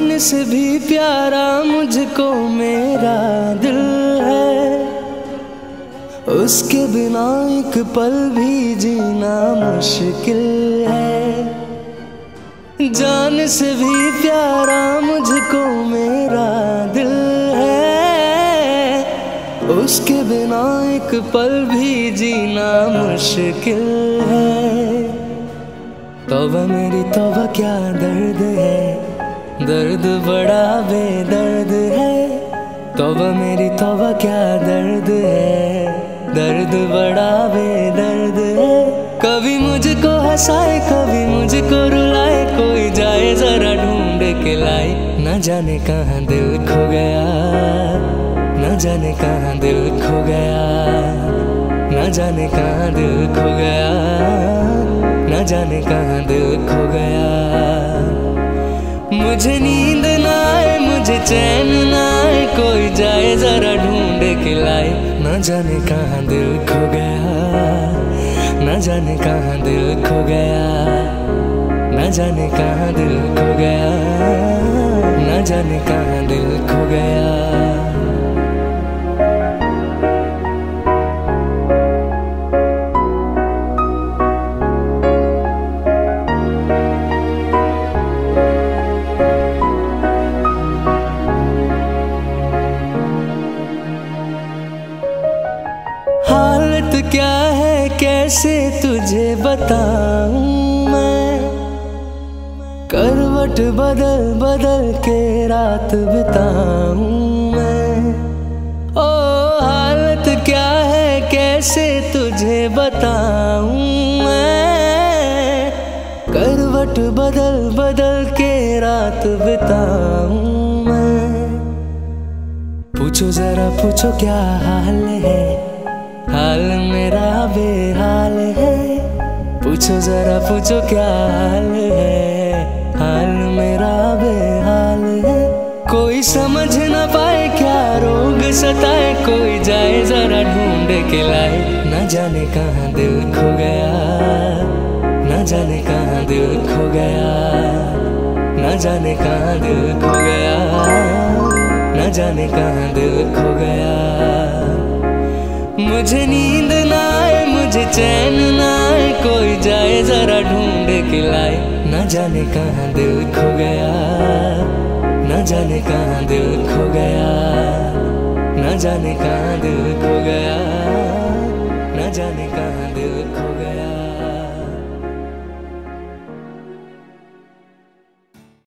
जान से भी प्यारा मुझको मेरा दिल है। उसके बिना एक पल भी जीना मुश्किल है। जान से भी प्यारा मुझको मेरा दिल है। उसके बिना एक पल भी जीना मुश्किल है। तोबा मेरी तोबा क्या दर्द है? दर्द बड़ा बेदर्द है। तोबा मेरी तोबा, क्या दर्द है? दर्द बड़ा बेदर्द है। कभी मुझको हंसाए, कभी मुझको रुलाए, कोई जाए जरा ढूंढ के लाए। न जाने कहाँ दिल खो गया, न जाने कहाँ दिल खो गया, न जाने कहाँ दिल खो गया, न जाने कहाँ दिल खो गया। मुझे नींद ना आए, मुझे चैन ना आए, कोई जाए जरा ढूंढ के लाए। न जाने कहाँ दिल खो गया, न जाने कहाँ दिल खो गया, न जाने कहाँ दिल खो गया, न जाने कहाँ दिल क्या है, कैसे तुझे बताऊँ मैं? करवट बदल बदल के रात बिताऊं मैं। ओ, हालत क्या है, कैसे तुझे बताऊँ मैं? करवट बदल बदल के रात बिताऊं मैं। पूछो जरा, पूछो क्या हाल है? हाल मेरा बेहाल है। पूछो जरा, पूछो क्या हाल है। हाल मेरा बेहाल है। कोई समझ न पाए क्या रोग सताए। कोई जाए जरा ढूंढ के लाए। न जाने कहाँ दिल खो गया। न जाने कहाँ दिल खो गया। न जाने कहाँ दिल खो गया। न जाने कहाँ दिल खो गया। मुझे नींद लाए न जाने कहा दिल खो गया। न जाने कहा दिल खो गया। न जाने कहा दिल खो गया। न जाने कहा दिल खो गया।